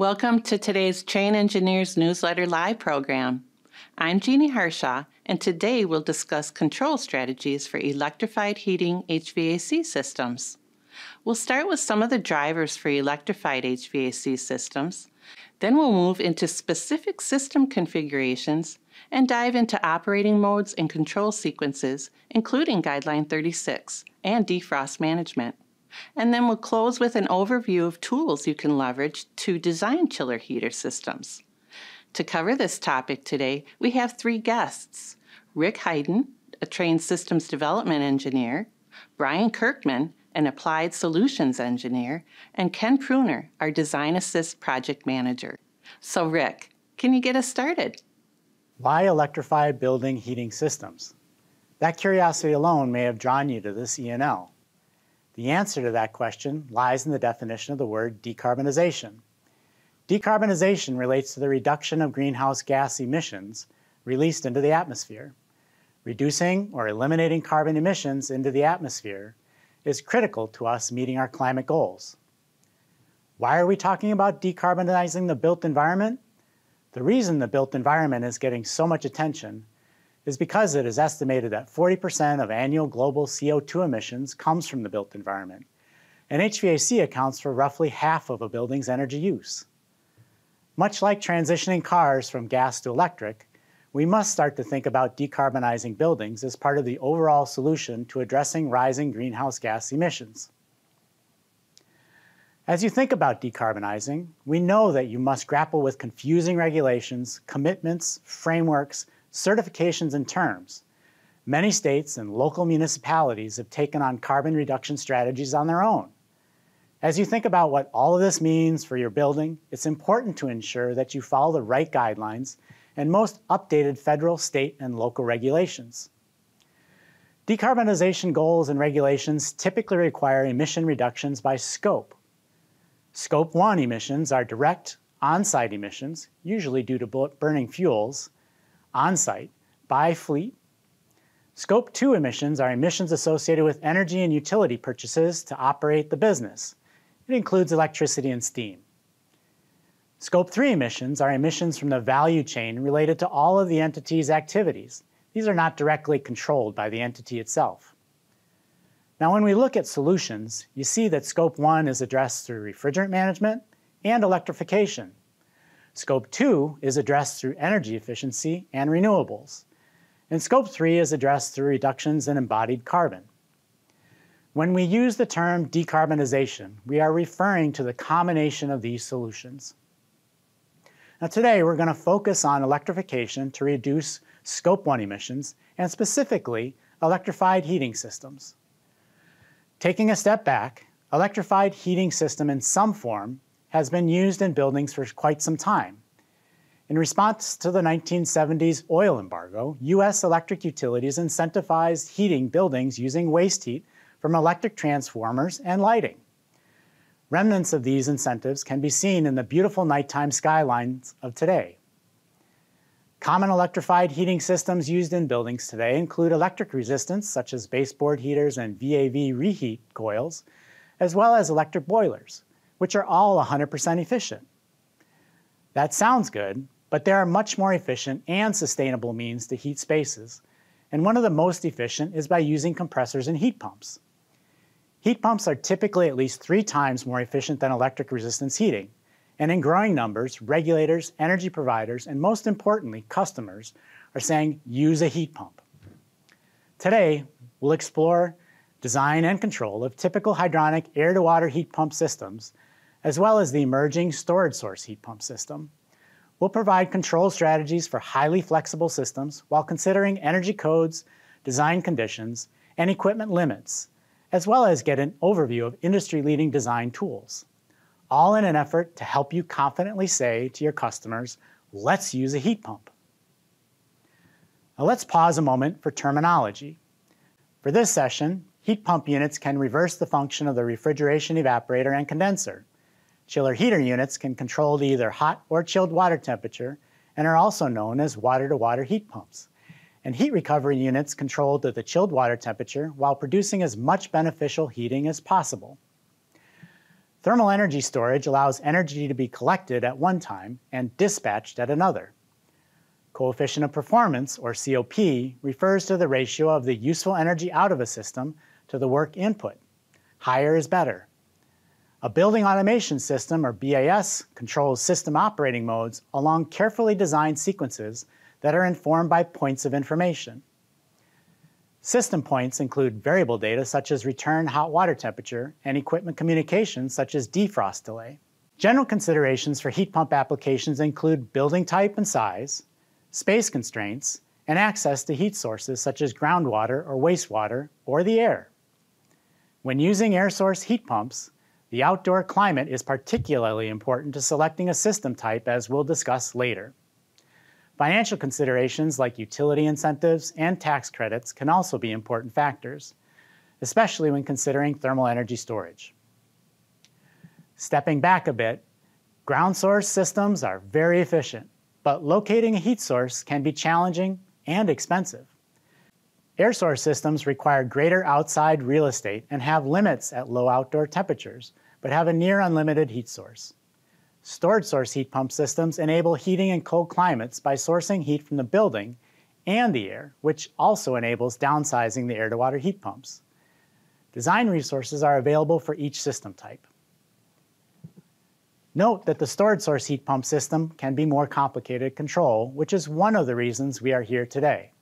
Welcome to today's Trane Engineers Newsletter Live program. I'm Jeanne Harshaw, and today we'll discuss control strategies for electrified heating HVAC systems. We'll start with some of the drivers for electrified HVAC systems, then we'll move into specific system configurations and dive into operating modes and control sequences, including Guideline 36 and defrost management. And then we'll close with an overview of tools you can leverage to design chiller heater systems. To cover this topic today, we have three guests Rick Heiden, a Trane systems development engineer, Brian Kirkman, an applied solutions engineer, and Ken Pruner, our design assist project manager. So, Rick, can you get us started? Why electrify building heating systems? That curiosity alone may have drawn you to this ENL. The answer to that question lies in the definition of the word decarbonization. Decarbonization relates to the reduction of greenhouse gas emissions released into the atmosphere. Reducing or eliminating carbon emissions into the atmosphere is critical to us meeting our climate goals. Why are we talking about decarbonizing the built environment? The reason the built environment is getting so much attention is because it is estimated that 40% of annual global CO2 emissions comes from the built environment, and HVAC accounts for roughly half of a building's energy use. Much like transitioning cars from gas to electric, we must start to think about decarbonizing buildings as part of the overall solution to addressing rising greenhouse gas emissions. As you think about decarbonizing, we know that you must grapple with confusing regulations, commitments, frameworks, certifications, and terms. Many states and local municipalities have taken on carbon reduction strategies on their own. As you think about what all of this means for your building, it's important to ensure that you follow the right guidelines and most updated federal, state, and local regulations. Decarbonization goals and regulations typically require emission reductions by scope. Scope 1 emissions are direct on-site emissions, usually due to burning fuels, on-site, by fleet. Scope 2 emissions are emissions associated with energy and utility purchases to operate the business. It includes electricity and steam. Scope 3 emissions are emissions from the value chain related to all of the entity's activities. These are not directly controlled by the entity itself. Now, when we look at solutions, you see that Scope 1 is addressed through refrigerant management and electrification. Scope 2 is addressed through energy efficiency and renewables. And Scope 3 is addressed through reductions in embodied carbon. When we use the term decarbonization, we are referring to the combination of these solutions. Now today we're going to focus on electrification to reduce Scope 1 emissions and specifically electrified heating systems. Taking a step back, electrified heating system in some form has been used in buildings for quite some time. In response to the 1970s oil embargo, U.S. electric utilities incentivized heating buildings using waste heat from electric transformers and lighting. Remnants of these incentives can be seen in the beautiful nighttime skylines of today. Common electrified heating systems used in buildings today include electric resistance, such as baseboard heaters and VAV reheat coils, as well as electric boilers, which are all 100% efficient. That sounds good, but there are much more efficient and sustainable means to heat spaces, and one of the most efficient is by using compressors and heat pumps. Heat pumps are typically at least three times more efficient than electric resistance heating. And in growing numbers, regulators, energy providers, and most importantly, customers are saying use a heat pump. Today, we'll explore design and control of typical hydronic air-to-water heat pump systems, as well as the emerging storage source heat pump system. We'll provide control strategies for highly flexible systems while considering energy codes, design conditions, and equipment limits as well as get an overview of industry-leading design tools, all in an effort to help you confidently say to your customers, let's use a heat pump. Now let's pause a moment for terminology. For this session, heat pump units can reverse the function of the refrigeration evaporator and condenser. Chiller heater units can control the either hot or chilled water temperature and are also known as water-to-water -water heat pumps and heat recovery units control the chilled water temperature while producing as much beneficial heating as possible. Thermal energy storage allows energy to be collected at one time and dispatched at another. Coefficient of performance, or COP, refers to the ratio of the useful energy out of a system to the work input. Higher is better. A building automation system, or BAS, controls system operating modes along carefully designed sequences that are informed by points of information. System points include variable data such as return hot water temperature and equipment communications such as defrost delay. General considerations for heat pump applications include building type and size, space constraints, and access to heat sources such as groundwater or wastewater or the air. When using air source heat pumps, the outdoor climate is particularly important to selecting a system type as we'll discuss later. Financial considerations like utility incentives and tax credits can also be important factors, especially when considering thermal energy storage. Stepping back a bit, ground source systems are very efficient, but locating a heat source can be challenging and expensive. Air source systems require greater outside real estate and have limits at low outdoor temperatures, but have a near unlimited heat source. Storage source heat pump systems enable heating in cold climates by sourcing heat from the building and the air, which also enables downsizing the air-to-water heat pumps. Design resources are available for each system type. Note that the storage source heat pump system can be more complicated to control, which is one of the reasons we are here today.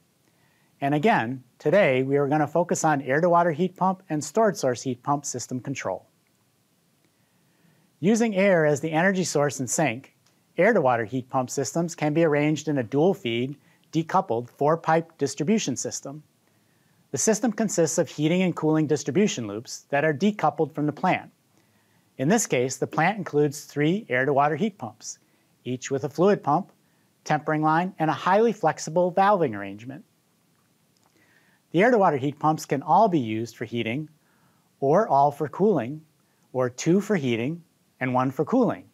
And again, today we are going to focus on air-to-water heat pump and stored source heat pump system control. Using air as the energy source and sink, air-to-water heat pump systems can be arranged in a dual-feed, decoupled four-pipe distribution system. The system consists of heating and cooling distribution loops that are decoupled from the plant. In this case, the plant includes three air-to-water heat pumps, each with a fluid pump, tempering line, and a highly flexible valving arrangement. The air-to-water heat pumps can all be used for heating, or all for cooling, or two for heating, and one for cooling.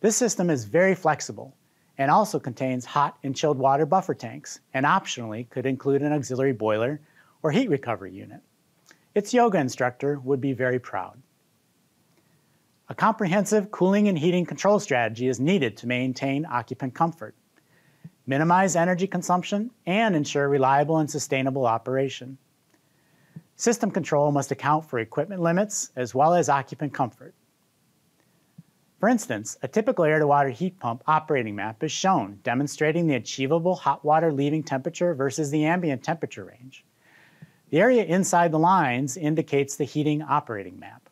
This system is very flexible and also contains hot and chilled water buffer tanks and optionally could include an auxiliary boiler or heat recovery unit. Its yoga instructor would be very proud. A comprehensive cooling and heating control strategy is needed to maintain occupant comfort, minimize energy consumption, and ensure reliable and sustainable operation. System control must account for equipment limits as well as occupant comfort. For instance, a typical air-to-water heat pump operating map is shown, demonstrating the achievable hot water leaving temperature versus the ambient temperature range. The area inside the lines indicates the heating operating map.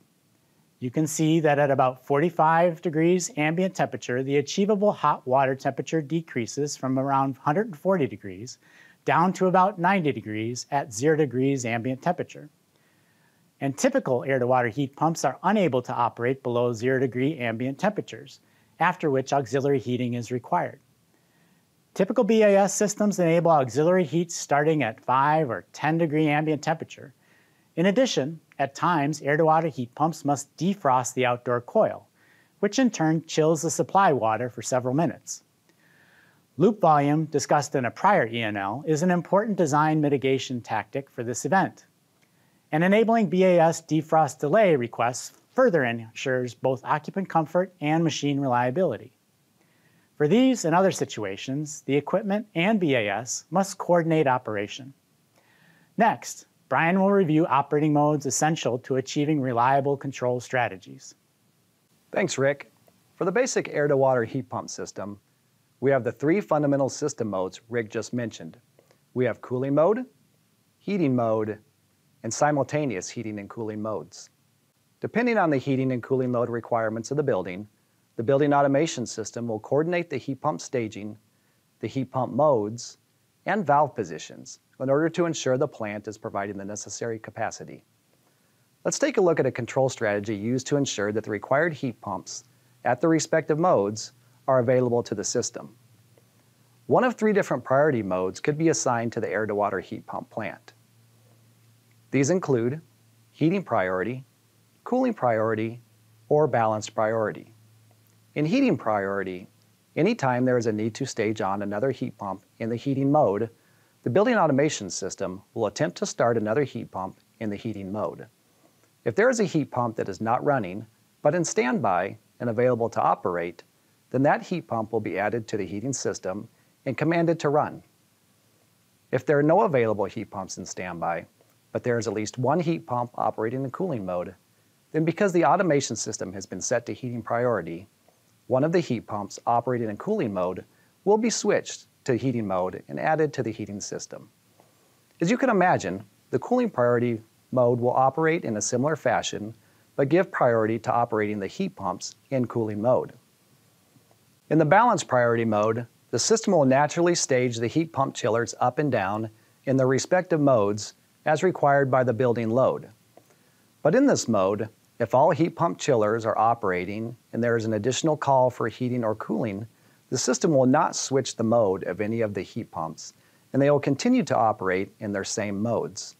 You can see that at about 45 degrees ambient temperature, the achievable hot water temperature decreases from around 140 degrees down to about 90 degrees at 0 degrees ambient temperature and typical air-to-water heat pumps are unable to operate below zero degree ambient temperatures, after which auxiliary heating is required. Typical BAS systems enable auxiliary heat starting at 5 or 10 degree ambient temperature. In addition, at times, air-to-water heat pumps must defrost the outdoor coil, which in turn chills the supply water for several minutes. Loop volume, discussed in a prior ENL, is an important design mitigation tactic for this event and enabling BAS defrost delay requests further ensures both occupant comfort and machine reliability. For these and other situations, the equipment and BAS must coordinate operation. Next, Brian will review operating modes essential to achieving reliable control strategies. Thanks, Rick. For the basic air-to-water heat pump system, we have the three fundamental system modes Rick just mentioned. We have cooling mode, heating mode, and simultaneous heating and cooling modes. Depending on the heating and cooling mode requirements of the building, the building automation system will coordinate the heat pump staging, the heat pump modes, and valve positions in order to ensure the plant is providing the necessary capacity. Let's take a look at a control strategy used to ensure that the required heat pumps at the respective modes are available to the system. One of three different priority modes could be assigned to the air-to-water heat pump plant. These include heating priority, cooling priority, or balanced priority. In heating priority, anytime there is a need to stage on another heat pump in the heating mode, the building automation system will attempt to start another heat pump in the heating mode. If there is a heat pump that is not running, but in standby and available to operate, then that heat pump will be added to the heating system and commanded to run. If there are no available heat pumps in standby, but there is at least one heat pump operating in cooling mode, then because the automation system has been set to heating priority, one of the heat pumps operating in cooling mode will be switched to heating mode and added to the heating system. As you can imagine, the cooling priority mode will operate in a similar fashion, but give priority to operating the heat pumps in cooling mode. In the balance priority mode, the system will naturally stage the heat pump chillers up and down in their respective modes as required by the building load. But in this mode, if all heat pump chillers are operating and there is an additional call for heating or cooling, the system will not switch the mode of any of the heat pumps, and they will continue to operate in their same modes.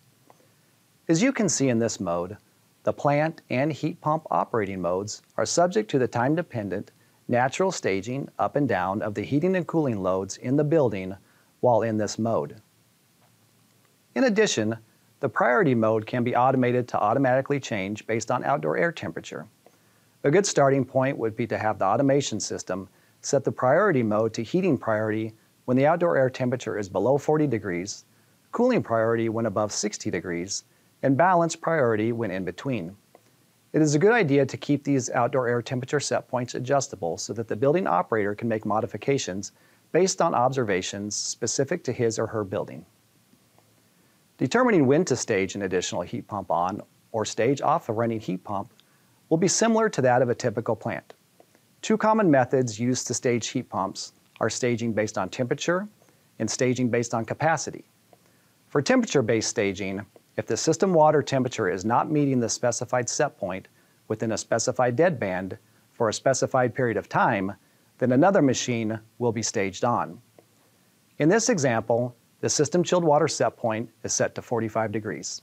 As you can see in this mode, the plant and heat pump operating modes are subject to the time-dependent natural staging up and down of the heating and cooling loads in the building while in this mode. In addition, the priority mode can be automated to automatically change based on outdoor air temperature. A good starting point would be to have the automation system set the priority mode to heating priority when the outdoor air temperature is below 40 degrees, cooling priority when above 60 degrees, and balance priority when in between. It is a good idea to keep these outdoor air temperature set points adjustable so that the building operator can make modifications based on observations specific to his or her building. Determining when to stage an additional heat pump on or stage off a running heat pump will be similar to that of a typical plant. Two common methods used to stage heat pumps are staging based on temperature and staging based on capacity. For temperature-based staging, if the system water temperature is not meeting the specified set point within a specified deadband for a specified period of time, then another machine will be staged on. In this example, the system chilled water set point is set to 45 degrees.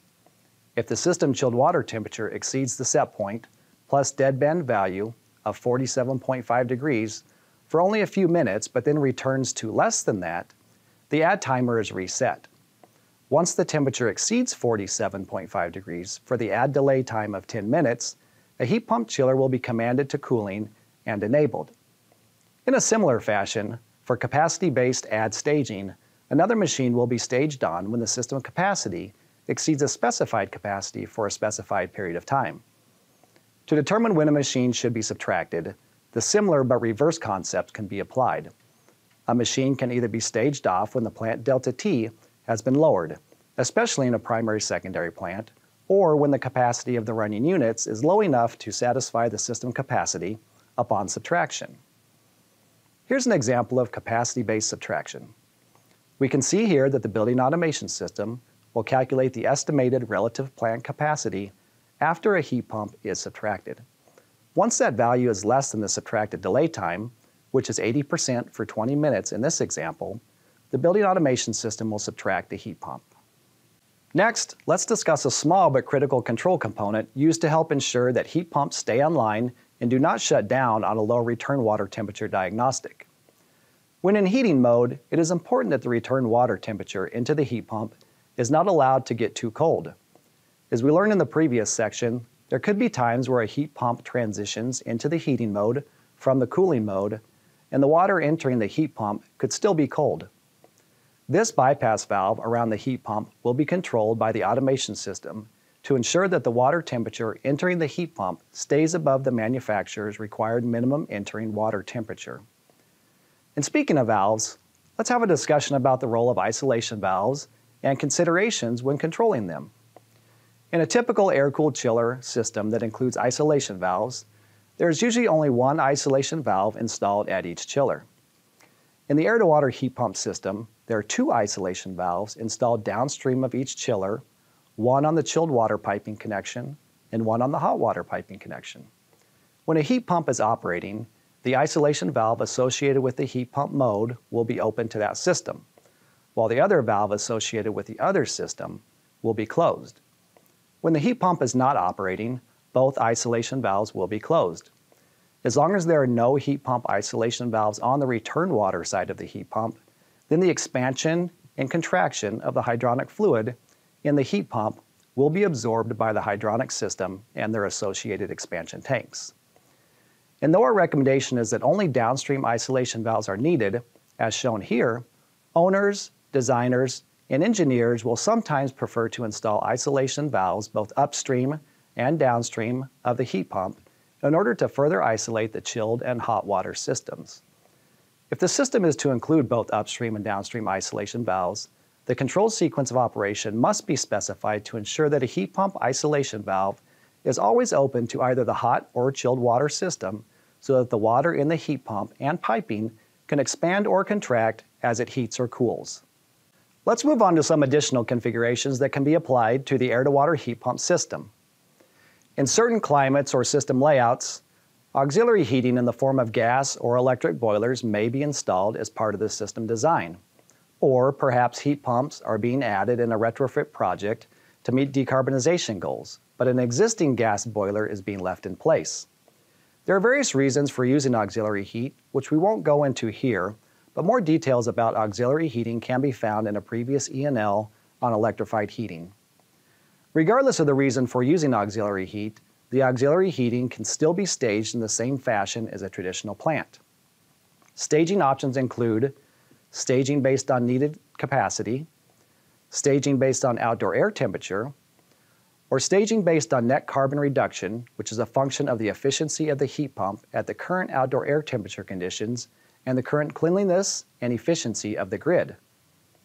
If the system chilled water temperature exceeds the set point, plus deadband value, of 47.5 degrees for only a few minutes, but then returns to less than that, the add timer is reset. Once the temperature exceeds 47.5 degrees for the add delay time of 10 minutes, a heat pump chiller will be commanded to cooling and enabled. In a similar fashion, for capacity-based add staging, another machine will be staged on when the system capacity exceeds a specified capacity for a specified period of time. To determine when a machine should be subtracted, the similar but reverse concept can be applied. A machine can either be staged off when the plant delta T has been lowered, especially in a primary-secondary plant, or when the capacity of the running units is low enough to satisfy the system capacity upon subtraction. Here's an example of capacity-based subtraction. We can see here that the building automation system will calculate the estimated relative plant capacity after a heat pump is subtracted. Once that value is less than the subtracted delay time, which is 80% for 20 minutes in this example, the building automation system will subtract the heat pump. Next, let's discuss a small but critical control component used to help ensure that heat pumps stay online and do not shut down on a low return water temperature diagnostic. When in heating mode, it is important that the return water temperature into the heat pump is not allowed to get too cold. As we learned in the previous section, there could be times where a heat pump transitions into the heating mode from the cooling mode, and the water entering the heat pump could still be cold. This bypass valve around the heat pump will be controlled by the automation system to ensure that the water temperature entering the heat pump stays above the manufacturer's required minimum entering water temperature. And speaking of valves, let's have a discussion about the role of isolation valves and considerations when controlling them. In a typical air-cooled chiller system that includes isolation valves, there is usually only one isolation valve installed at each chiller. In the air-to-water heat pump system, there are two isolation valves installed downstream of each chiller, one on the chilled water piping connection and one on the hot water piping connection. When a heat pump is operating, the isolation valve associated with the heat pump mode will be open to that system, while the other valve associated with the other system will be closed. When the heat pump is not operating, both isolation valves will be closed. As long as there are no heat pump isolation valves on the return water side of the heat pump, then the expansion and contraction of the hydronic fluid in the heat pump will be absorbed by the hydronic system and their associated expansion tanks. And though our recommendation is that only downstream isolation valves are needed, as shown here, owners, designers, and engineers will sometimes prefer to install isolation valves both upstream and downstream of the heat pump in order to further isolate the chilled and hot water systems. If the system is to include both upstream and downstream isolation valves, the control sequence of operation must be specified to ensure that a heat pump isolation valve is always open to either the hot or chilled water system so that the water in the heat pump and piping can expand or contract as it heats or cools. Let's move on to some additional configurations that can be applied to the air-to-water heat pump system. In certain climates or system layouts, auxiliary heating in the form of gas or electric boilers may be installed as part of the system design. Or perhaps heat pumps are being added in a retrofit project to meet decarbonization goals, but an existing gas boiler is being left in place. There are various reasons for using auxiliary heat, which we won't go into here, but more details about auxiliary heating can be found in a previous ENL on electrified heating. Regardless of the reason for using auxiliary heat, the auxiliary heating can still be staged in the same fashion as a traditional plant. Staging options include staging based on needed capacity, staging based on outdoor air temperature, or staging based on net carbon reduction, which is a function of the efficiency of the heat pump at the current outdoor air temperature conditions and the current cleanliness and efficiency of the grid.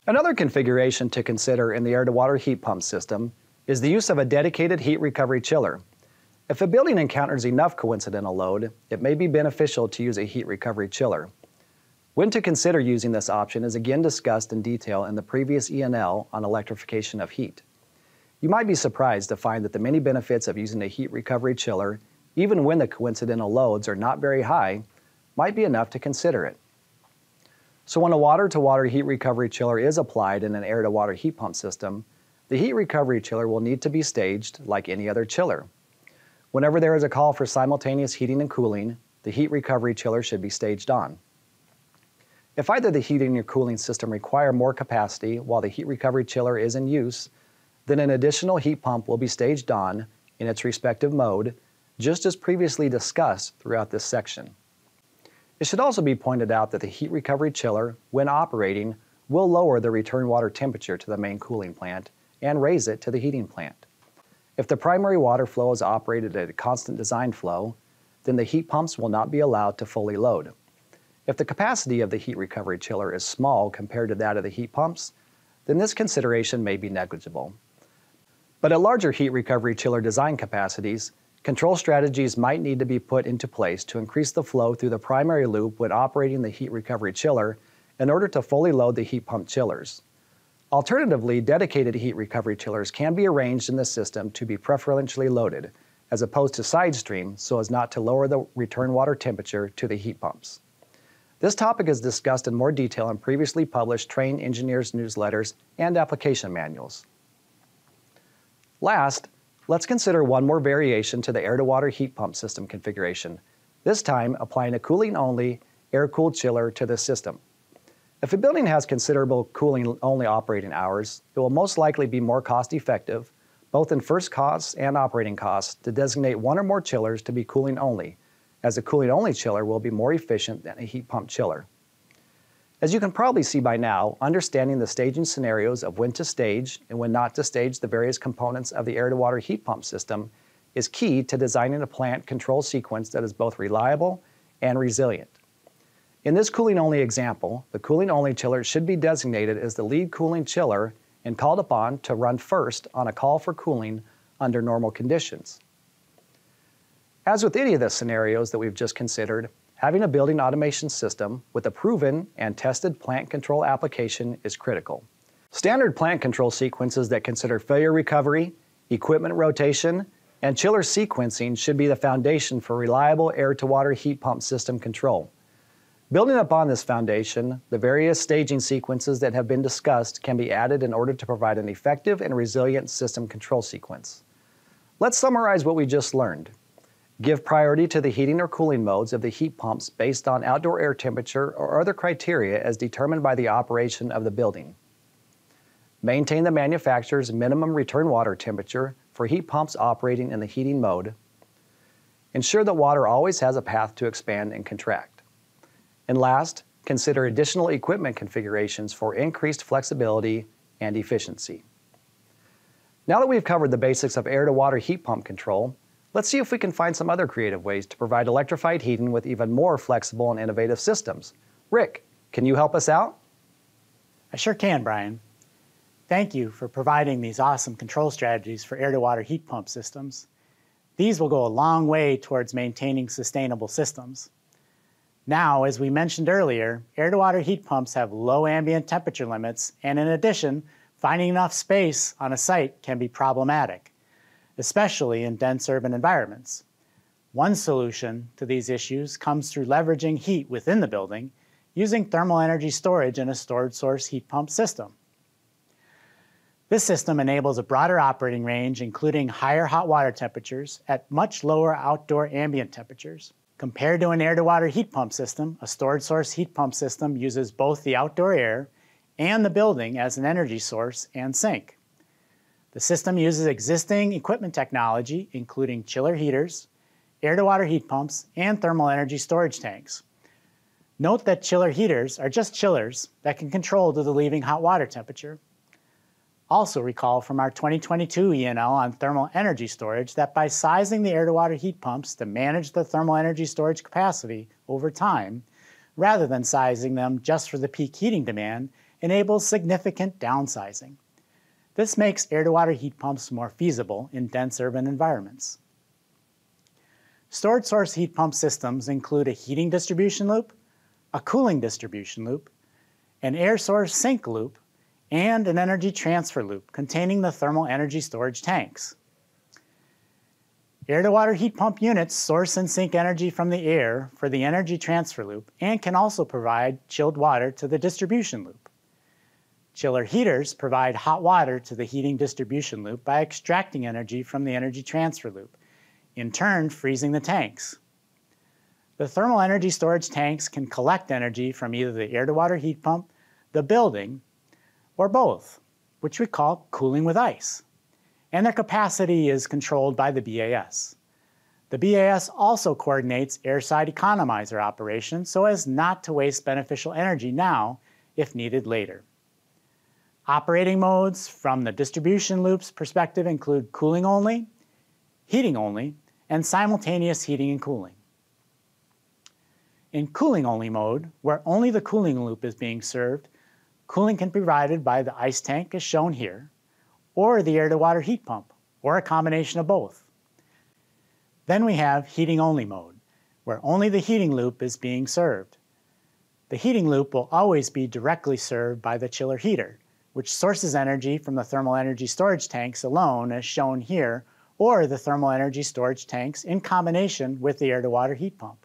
Another configuration to consider in the air-to-water heat pump system is the use of a dedicated heat recovery chiller. If a building encounters enough coincidental load, it may be beneficial to use a heat recovery chiller. When to consider using this option is again discussed in detail in the previous ENL on electrification of heat. You might be surprised to find that the many benefits of using a heat recovery chiller, even when the coincidental loads are not very high, might be enough to consider it. So when a water-to-water -water heat recovery chiller is applied in an air-to-water -water heat pump system, the heat recovery chiller will need to be staged like any other chiller. Whenever there is a call for simultaneous heating and cooling, the heat recovery chiller should be staged on. If either the heating or cooling system require more capacity while the heat recovery chiller is in use, then an additional heat pump will be staged on in its respective mode, just as previously discussed throughout this section. It should also be pointed out that the heat recovery chiller, when operating, will lower the return water temperature to the main cooling plant and raise it to the heating plant. If the primary water flow is operated at a constant design flow, then the heat pumps will not be allowed to fully load. If the capacity of the heat recovery chiller is small compared to that of the heat pumps, then this consideration may be negligible. But at larger heat recovery chiller design capacities, Control strategies might need to be put into place to increase the flow through the primary loop when operating the heat recovery chiller in order to fully load the heat pump chillers. Alternatively, dedicated heat recovery chillers can be arranged in the system to be preferentially loaded, as opposed to side stream so as not to lower the return water temperature to the heat pumps. This topic is discussed in more detail in previously published Trane Engineers newsletters and application manuals. Last, Let's consider one more variation to the air-to-water heat pump system configuration, this time applying a cooling-only air-cooled chiller to the system. If a building has considerable cooling-only operating hours, it will most likely be more cost-effective, both in first costs and operating costs, to designate one or more chillers to be cooling-only, as a cooling-only chiller will be more efficient than a heat pump chiller. As you can probably see by now, understanding the staging scenarios of when to stage and when not to stage the various components of the air-to-water heat pump system is key to designing a plant control sequence that is both reliable and resilient. In this cooling-only example, the cooling-only chiller should be designated as the lead cooling chiller and called upon to run first on a call for cooling under normal conditions. As with any of the scenarios that we've just considered, Having a building automation system with a proven and tested plant control application is critical. Standard plant control sequences that consider failure recovery, equipment rotation, and chiller sequencing should be the foundation for reliable air-to-water heat pump system control. Building upon this foundation, the various staging sequences that have been discussed can be added in order to provide an effective and resilient system control sequence. Let's summarize what we just learned. Give priority to the heating or cooling modes of the heat pumps based on outdoor air temperature or other criteria as determined by the operation of the building. Maintain the manufacturer's minimum return water temperature for heat pumps operating in the heating mode. Ensure that water always has a path to expand and contract. And last, consider additional equipment configurations for increased flexibility and efficiency. Now that we've covered the basics of air-to-water heat pump control, let's see if we can find some other creative ways to provide electrified heating with even more flexible and innovative systems. Rick, can you help us out? I sure can, Brian. Thank you for providing these awesome control strategies for air-to-water heat pump systems. These will go a long way towards maintaining sustainable systems. Now, as we mentioned earlier, air-to-water heat pumps have low ambient temperature limits, and in addition, finding enough space on a site can be problematic, especially in dense urban environments. One solution to these issues comes through leveraging heat within the building using thermal energy storage in a stored source heat pump system. This system enables a broader operating range, including higher hot water temperatures at much lower outdoor ambient temperatures. Compared to an air-to-water heat pump system, a stored source heat pump system uses both the outdoor air and the building as an energy source and sink. The system uses existing equipment technology, including chiller heaters, air-to-water heat pumps, and thermal energy storage tanks. Note that chiller heaters are just chillers that can control to the leaving hot water temperature. Also recall from our 2022 ENL on thermal energy storage that by sizing the air-to-water heat pumps to manage the thermal energy storage capacity over time, rather than sizing them just for the peak heating demand, enables significant downsizing. This makes air-to-water heat pumps more feasible in dense urban environments. Stored source heat pump systems include a heating distribution loop, a cooling distribution loop, an air source sink loop, and an energy transfer loop containing the thermal energy storage tanks. Air-to-water heat pump units source and sink energy from the air for the energy transfer loop and can also provide chilled water to the distribution loop. Chiller heaters provide hot water to the heating distribution loop by extracting energy from the energy transfer loop, in turn freezing the tanks. The thermal energy storage tanks can collect energy from either the air-to-water heat pump, the building, or both, which we call cooling with ice. And their capacity is controlled by the BAS. The BAS also coordinates airside economizer operations so as not to waste beneficial energy now if needed later. Operating modes from the distribution loops perspective include cooling only, heating only, and simultaneous heating and cooling. In cooling only mode, where only the cooling loop is being served, cooling can be provided by the ice tank as shown here, or the air-to-water heat pump, or a combination of both. Then we have heating only mode, where only the heating loop is being served. The heating loop will always be directly served by the chiller heater, which sources energy from the thermal energy storage tanks alone as shown here, or the thermal energy storage tanks in combination with the air-to-water heat pump.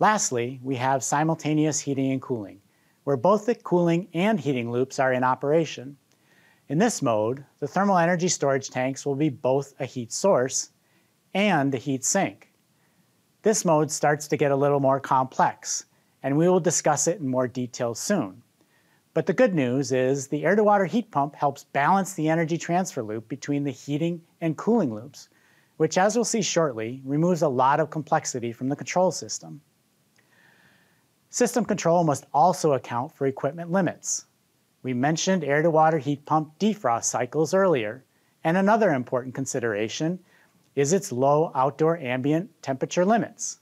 Lastly, we have simultaneous heating and cooling, where both the cooling and heating loops are in operation. In this mode, the thermal energy storage tanks will be both a heat source and a heat sink. This mode starts to get a little more complex, and we will discuss it in more detail soon. But the good news is the air-to-water heat pump helps balance the energy transfer loop between the heating and cooling loops, which as we'll see shortly, removes a lot of complexity from the control system. System control must also account for equipment limits. We mentioned air-to-water heat pump defrost cycles earlier, and another important consideration is its low outdoor ambient temperature limits.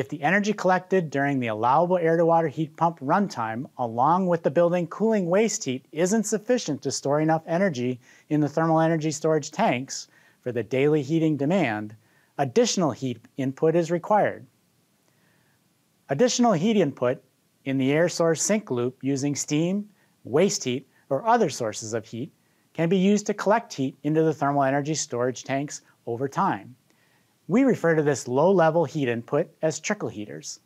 If the energy collected during the allowable air-to-water heat pump runtime along with the building cooling waste heat isn't sufficient to store enough energy in the thermal energy storage tanks for the daily heating demand, additional heat input is required. Additional heat input in the air source sink loop using steam, waste heat, or other sources of heat can be used to collect heat into the thermal energy storage tanks over time. We refer to this low-level heat input as trickle heaters.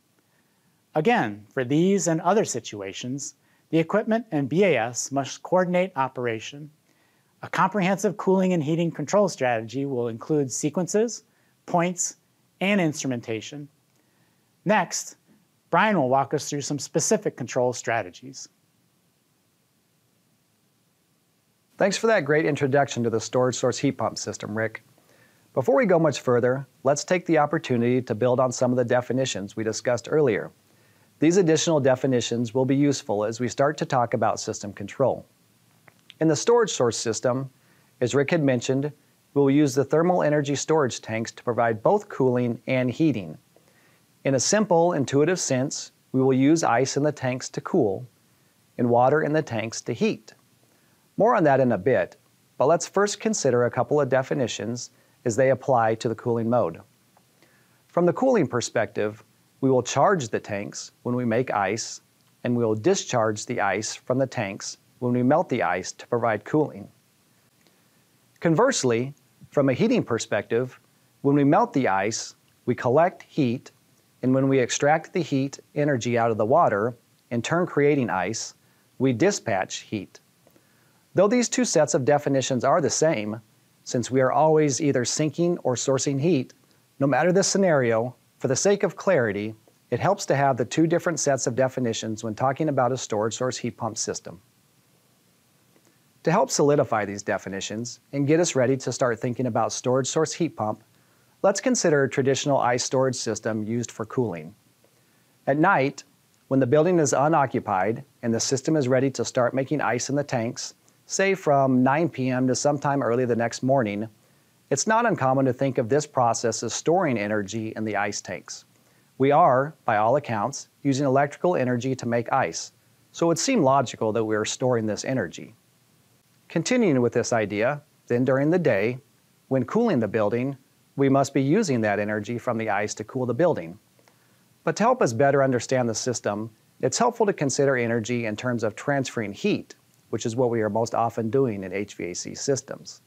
Again, for these and other situations, the equipment and BAS must coordinate operation. A comprehensive cooling and heating control strategy will include sequences, points, and instrumentation. Next, Brian will walk us through some specific control strategies. Thanks for that great introduction to the storage source heat pump system, Rick. Before we go much further, let's take the opportunity to build on some of the definitions we discussed earlier. These additional definitions will be useful as we start to talk about system control. In the storage source system, as Rick had mentioned, we will use the thermal energy storage tanks to provide both cooling and heating. In a simple, intuitive sense, we will use ice in the tanks to cool and water in the tanks to heat. More on that in a bit, but let's first consider a couple of definitions as they apply to the cooling mode. From the cooling perspective, we will charge the tanks when we make ice, and we will discharge the ice from the tanks when we melt the ice to provide cooling. Conversely, from a heating perspective, when we melt the ice, we collect heat, and when we extract the heat energy out of the water, in turn creating ice, we dispatch heat. Though these two sets of definitions are the same, since we are always either sinking or sourcing heat, no matter the scenario, for the sake of clarity, it helps to have the two different sets of definitions when talking about a storage source heat pump system. To help solidify these definitions and get us ready to start thinking about storage source heat pump, let's consider a traditional ice storage system used for cooling. At night, when the building is unoccupied and the system is ready to start making ice in the tanks, say from 9 p.m. to sometime early the next morning, it's not uncommon to think of this process as storing energy in the ice tanks. We are, by all accounts, using electrical energy to make ice, so it would seem logical that we are storing this energy. Continuing with this idea, then during the day, when cooling the building, we must be using that energy from the ice to cool the building. But to help us better understand the system, it's helpful to consider energy in terms of transferring heat which is what we are most often doing in HVAC systems.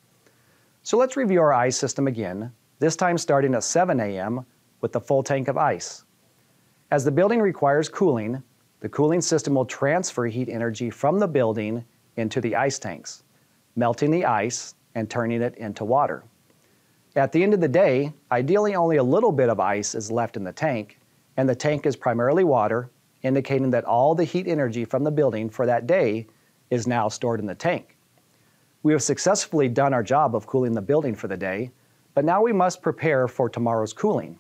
So let's review our ice system again, this time starting at 7 a.m. with the full tank of ice. As the building requires cooling, the cooling system will transfer heat energy from the building into the ice tanks, melting the ice and turning it into water. At the end of the day, ideally only a little bit of ice is left in the tank, and the tank is primarily water, indicating that all the heat energy from the building for that day is now stored in the tank. We have successfully done our job of cooling the building for the day, but now we must prepare for tomorrow's cooling.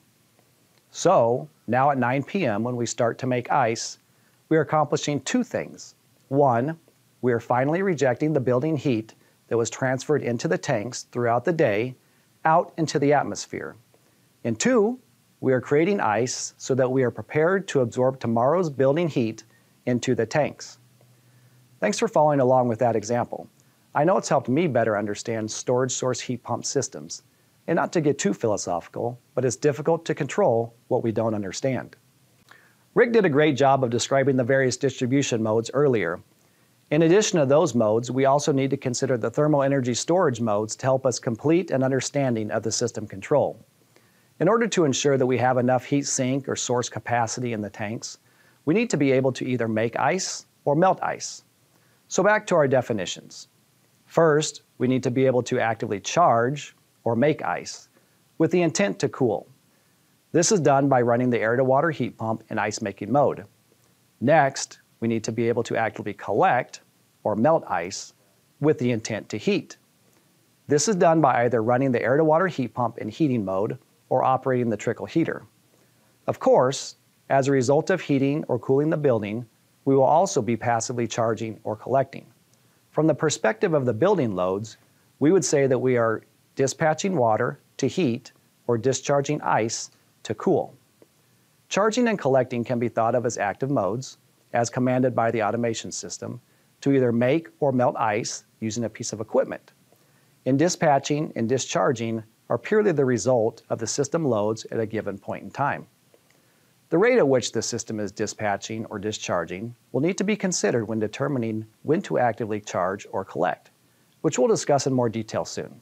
So, now at 9 p.m., when we start to make ice, we are accomplishing two things. One, we are finally rejecting the building heat that was transferred into the tanks throughout the day out into the atmosphere. And two, we are creating ice so that we are prepared to absorb tomorrow's building heat into the tanks. Thanks for following along with that example. I know it's helped me better understand storage source heat pump systems. And not to get too philosophical, but it's difficult to control what we don't understand. Rick did a great job of describing the various distribution modes earlier. In addition to those modes, we also need to consider the thermal energy storage modes to help us complete an understanding of the system control. In order to ensure that we have enough heat sink or source capacity in the tanks, we need to be able to either make ice or melt ice. So back to our definitions. First, we need to be able to actively charge or make ice with the intent to cool. This is done by running the air-to-water heat pump in ice-making mode. Next, we need to be able to actively collect or melt ice with the intent to heat. This is done by either running the air-to-water heat pump in heating mode or operating the trickle heater. Of course, as a result of heating or cooling the building, we will also be passively charging or collecting. From the perspective of the building loads, we would say that we are dispatching water to heat or discharging ice to cool. Charging and collecting can be thought of as active modes, as commanded by the automation system, to either make or melt ice using a piece of equipment. In dispatching and discharging are purely the result of the system loads at a given point in time. The rate at which the system is dispatching or discharging will need to be considered when determining when to actively charge or collect, which we'll discuss in more detail soon.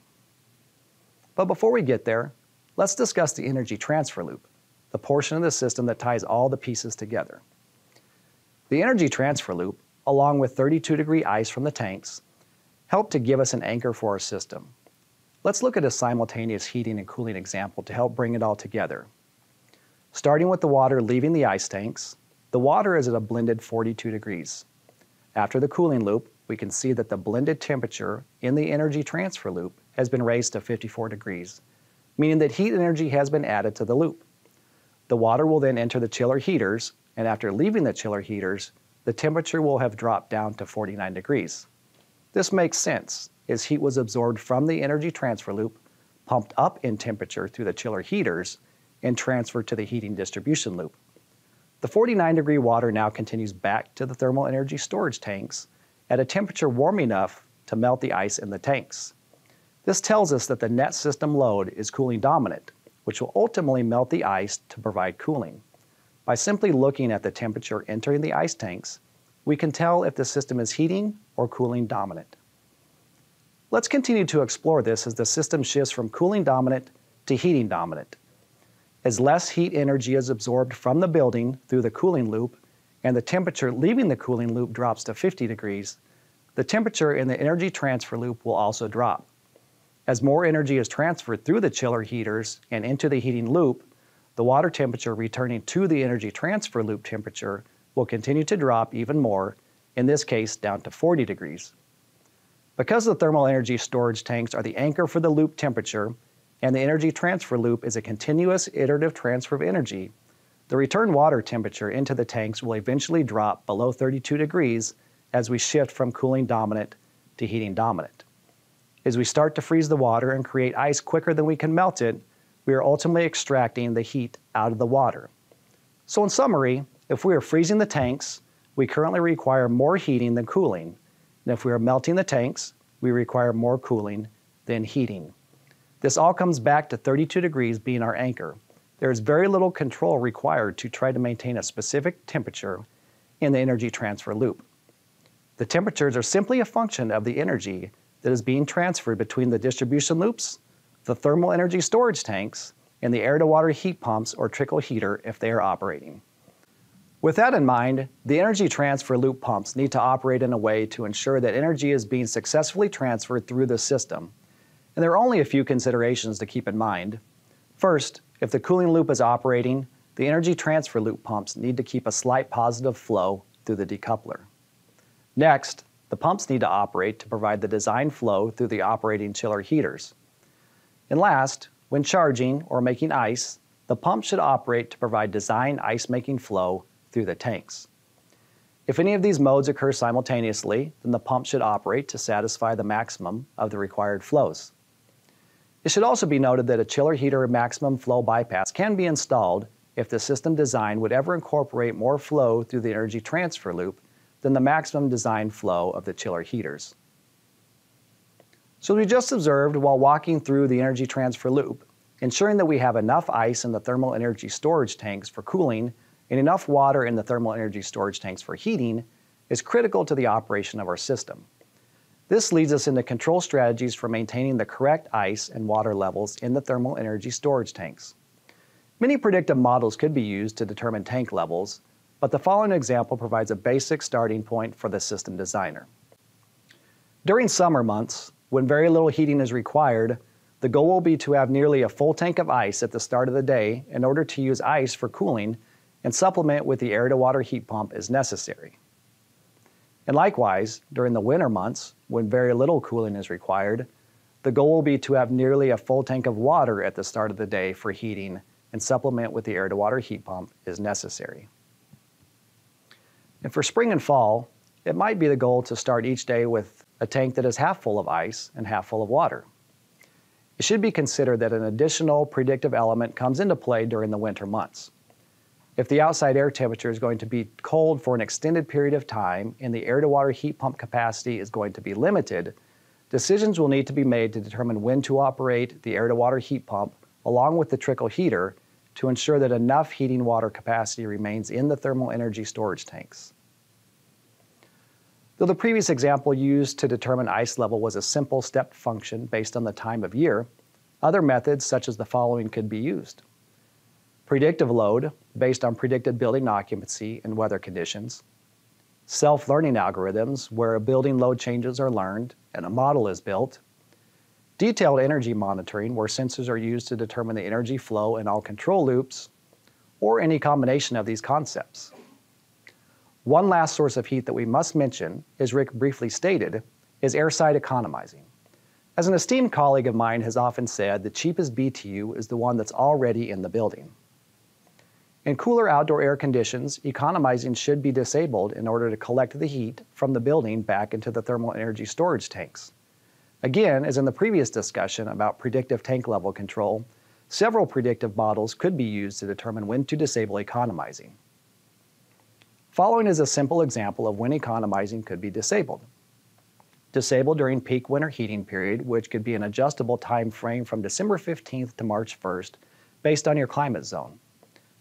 But before we get there, let's discuss the energy transfer loop, the portion of the system that ties all the pieces together. The energy transfer loop, along with 32 degree ice from the tanks, help to give us an anchor for our system. Let's look at a simultaneous heating and cooling example to help bring it all together. Starting with the water leaving the ice tanks, the water is at a blended 42 degrees. After the cooling loop, we can see that the blended temperature in the energy transfer loop has been raised to 54 degrees. meaning that heat energy has been added to the loop. The water will then enter the chiller heaters, and after leaving the chiller heaters, the temperature will have dropped down to 49 degrees. This makes sense, as heat was absorbed from the energy transfer loop, pumped up in temperature through the chiller heaters, and transferred to the heating distribution loop. The 49 degree water now continues back to the thermal energy storage tanks at a temperature warm enough to melt the ice in the tanks. This tells us that the net system load is cooling dominant, which will ultimately melt the ice to provide cooling. By simply looking at the temperature entering the ice tanks, we can tell if the system is heating or cooling dominant. Let's continue to explore this as the system shifts from cooling dominant to heating dominant. As less heat energy is absorbed from the building through the cooling loop and the temperature leaving the cooling loop drops to 50 degrees, the temperature in the energy transfer loop will also drop. As more energy is transferred through the chiller heaters and into the heating loop, the water temperature returning to the energy transfer loop temperature will continue to drop even more, in this case down to 40 degrees. Because the thermal energy storage tanks are the anchor for the loop temperature, and the energy transfer loop is a continuous iterative transfer of energy, the return water temperature into the tanks will eventually drop below 32 degrees as we shift from cooling dominant to heating dominant. As we start to freeze the water and create ice quicker than we can melt it, we are ultimately extracting the heat out of the water. So in summary, if we are freezing the tanks, we currently require more heating than cooling. And if we are melting the tanks, we require more cooling than heating. This all comes back to 32 degrees being our anchor. There is very little control required to try to maintain a specific temperature in the energy transfer loop. The temperatures are simply a function of the energy that is being transferred between the distribution loops, the thermal energy storage tanks, and the air-to-water heat pumps or trickle heater if they are operating. With that in mind, the energy transfer loop pumps need to operate in a way to ensure that energy is being successfully transferred through the system. And there are only a few considerations to keep in mind. First, if the cooling loop is operating, the energy transfer loop pumps need to keep a slight positive flow through the decoupler. Next, the pumps need to operate to provide the design flow through the operating chiller heaters. And last, when charging or making ice, the pump should operate to provide design ice-making flow through the tanks. If any of these modes occur simultaneously, then the pump should operate to satisfy the maximum of the required flows. It should also be noted that a chiller heater maximum flow bypass can be installed if the system design would ever incorporate more flow through the energy transfer loop than the maximum design flow of the chiller heaters. So we just observed while walking through the energy transfer loop, ensuring that we have enough ice in the thermal energy storage tanks for cooling and enough water in the thermal energy storage tanks for heating is critical to the operation of our system. This leads us into control strategies for maintaining the correct ice and water levels in the thermal energy storage tanks. Many predictive models could be used to determine tank levels, but the following example provides a basic starting point for the system designer. During summer months, when very little heating is required, the goal will be to have nearly a full tank of ice at the start of the day in order to use ice for cooling and supplement with the air-to-water heat pump as necessary. And likewise, during the winter months, when very little cooling is required, the goal will be to have nearly a full tank of water at the start of the day for heating and supplement with the air-to-water heat pump as necessary. And for spring and fall, it might be the goal to start each day with a tank that is half full of ice and half full of water. It should be considered that an additional predictive element comes into play during the winter months. If the outside air temperature is going to be cold for an extended period of time and the air-to-water heat pump capacity is going to be limited, decisions will need to be made to determine when to operate the air-to-water heat pump along with the trickle heater to ensure that enough heating water capacity remains in the thermal energy storage tanks. Though the previous example used to determine ice level was a simple step function based on the time of year, other methods such as the following could be used. Predictive load, based on predicted building occupancy and weather conditions. Self-learning algorithms, where building load changes are learned and a model is built. Detailed energy monitoring, where sensors are used to determine the energy flow in all control loops, or any combination of these concepts. One last source of heat that we must mention, as Rick briefly stated, is airside economizing. As an esteemed colleague of mine has often said, the cheapest BTU is the one that's already in the building. In cooler outdoor air conditions, economizing should be disabled in order to collect the heat from the building back into the thermal energy storage tanks. Again, as in the previous discussion about predictive tank level control, several predictive models could be used to determine when to disable economizing. Following is a simple example of when economizing could be disabled. Disabled during peak winter heating period, which could be an adjustable time frame from December 15th to March 1st based on your climate zone.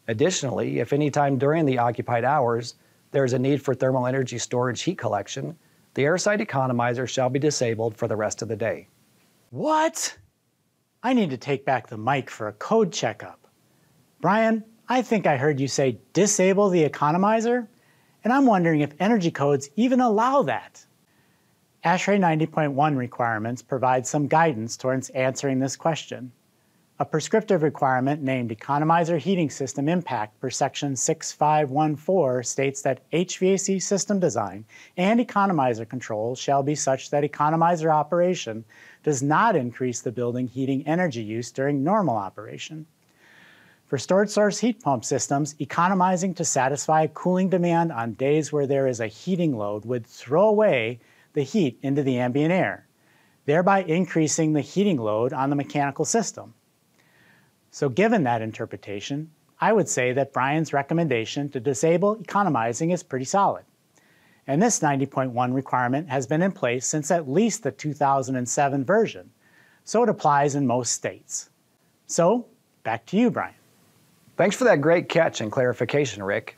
Additionally, if any time during the occupied hours there is a need for thermal energy storage heat collection, the airside economizer shall be disabled for the rest of the day. What? I need to take back the mic for a code checkup. Brian, I think I heard you say disable the economizer, and I'm wondering if energy codes even allow that. ASHRAE 90.1 requirements provide some guidance towards answering this question. A prescriptive requirement named Economizer Heating System Impact per Section 6514 states that HVAC system design and economizer control shall be such that economizer operation does not increase the building heating energy use during normal operation. For storage source heat pump systems, economizing to satisfy cooling demand on days where there is a heating load would throw away the heat into the ambient air, thereby increasing the heating load on the mechanical system. So given that interpretation, I would say that Brian's recommendation to disable economizing is pretty solid. And this 90.1 requirement has been in place since at least the 2007 version, so it applies in most states. So, back to you, Brian. Thanks for that great catch and clarification, Rick.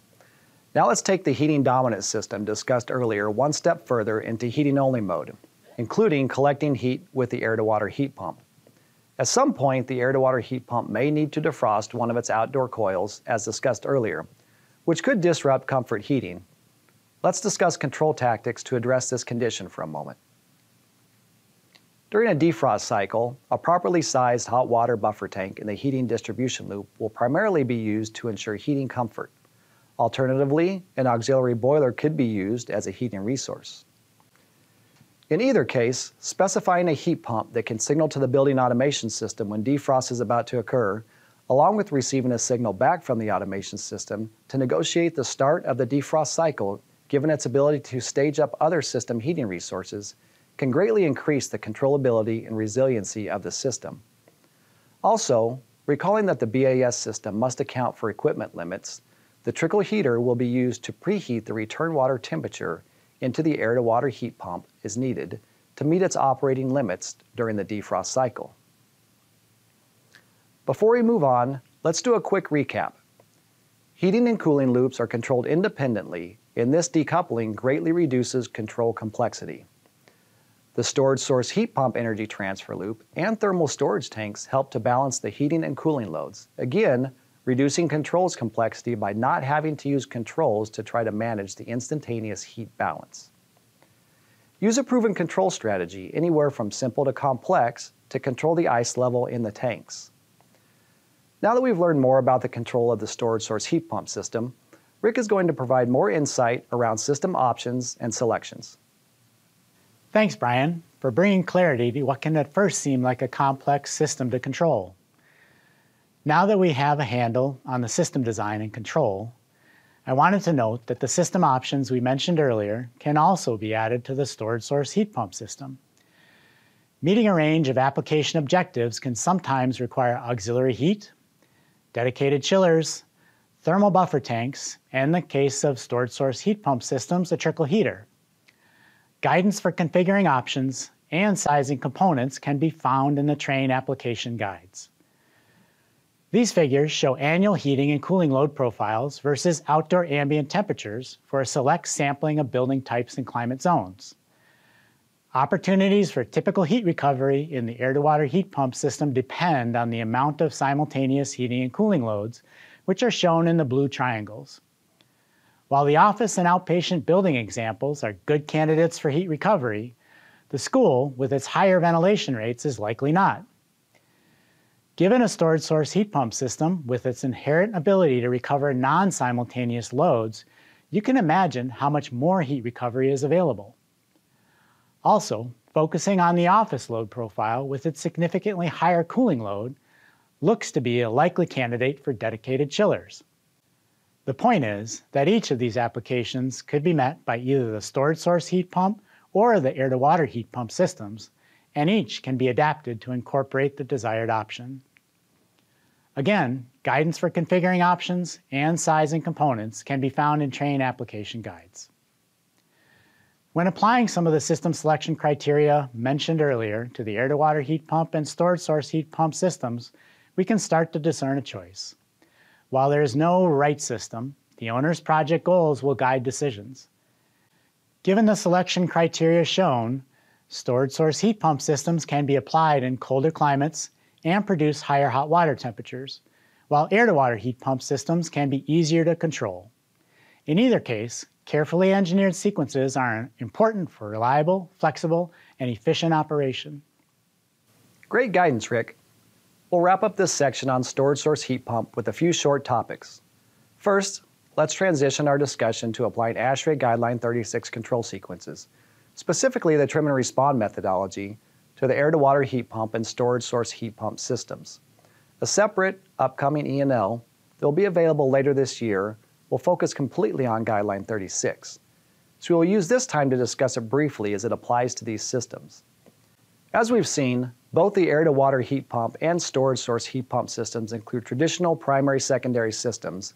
Now let's take the heating dominant system discussed earlier one step further into heating only mode, including collecting heat with the air to water heat pump. At some point, the air to water heat pump may need to defrost one of its outdoor coils, as discussed earlier, which could disrupt comfort heating Let's discuss control tactics to address this condition for a moment. During a defrost cycle, a properly sized hot water buffer tank in the heating distribution loop will primarily be used to ensure heating comfort. Alternatively, an auxiliary boiler could be used as a heating resource. In either case, specifying a heat pump that can signal to the building automation system when defrost is about to occur, along with receiving a signal back from the automation system to negotiate the start of the defrost cycle given its ability to stage up other system heating resources, can greatly increase the controllability and resiliency of the system. Also, recalling that the BAS system must account for equipment limits, the trickle heater will be used to preheat the return water temperature into the air-to-water heat pump is needed to meet its operating limits during the defrost cycle. Before we move on, let's do a quick recap. Heating and cooling loops are controlled independently and this decoupling greatly reduces control complexity. The storage source heat pump energy transfer loop and thermal storage tanks help to balance the heating and cooling loads, again, reducing controls complexity by not having to use controls to try to manage the instantaneous heat balance. Use a proven control strategy anywhere from simple to complex to control the ice level in the tanks. Now that we've learned more about the control of the storage source heat pump system, Rick is going to provide more insight around system options and selections. Thanks, Brian, for bringing clarity to what can at first seem like a complex system to control. Now that we have a handle on the system design and control, I wanted to note that the system options we mentioned earlier can also be added to the storage source heat pump system. Meeting a range of application objectives can sometimes require auxiliary heat, dedicated chillers, thermal buffer tanks, and in the case of storage source heat pump systems, a trickle heater. Guidance for configuring options and sizing components can be found in the Trane application guides. These figures show annual heating and cooling load profiles versus outdoor ambient temperatures for a select sampling of building types and climate zones. Opportunities for typical heat recovery in the air-to-water heat pump system depend on the amount of simultaneous heating and cooling loads which are shown in the blue triangles. While the office and outpatient building examples are good candidates for heat recovery, the school, with its higher ventilation rates, is likely not. Given a storage source heat pump system with its inherent ability to recover non-simultaneous loads, you can imagine how much more heat recovery is available. Also, focusing on the office load profile with its significantly higher cooling load looks to be a likely candidate for dedicated chillers. The point is that each of these applications could be met by either the storage source heat pump or the air-to-water heat pump systems, and each can be adapted to incorporate the desired option. Again, guidance for configuring options and sizing components can be found in Trane application guides. When applying some of the system selection criteria mentioned earlier to the air-to-water heat pump and storage source heat pump systems, we can start to discern a choice. While there is no right system, the owner's project goals will guide decisions. Given the selection criteria shown, storage source heat pump systems can be applied in colder climates and produce higher hot water temperatures, while air-to-water heat pump systems can be easier to control. In either case, carefully engineered sequences are important for reliable, flexible, and efficient operation. Great guidance, Rick. We'll wrap up this section on storage source heat pump with a few short topics. First, let's transition our discussion to applying ASHRAE Guideline 36 control sequences, specifically the trim and respond methodology to the air-to-water heat pump and storage source heat pump systems. A separate upcoming ENL that will be available later this year will focus completely on Guideline 36. So we will use this time to discuss it briefly as it applies to these systems. As we've seen, both the air-to-water heat pump and storage source heat pump systems include traditional primary-secondary systems,